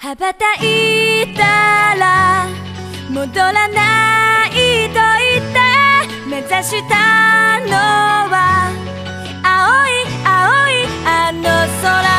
羽ばたいたら戻らないと言って目指したのは青い青いあの空。